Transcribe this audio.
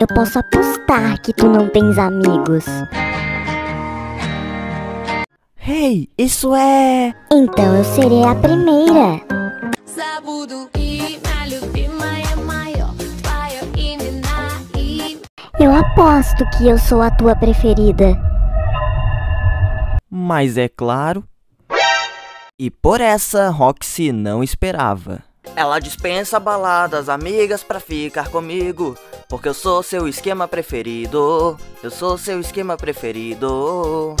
eu posso apostar que tu não tens amigos. Ei, isso é. Então eu serei a primeira. Eu aposto que eu sou a tua preferida. Mas é claro. E por essa, Roxy não esperava. Ela dispensa baladas, amigas pra ficar comigo. Porque eu sou seu esquema preferido. Eu sou seu esquema preferido.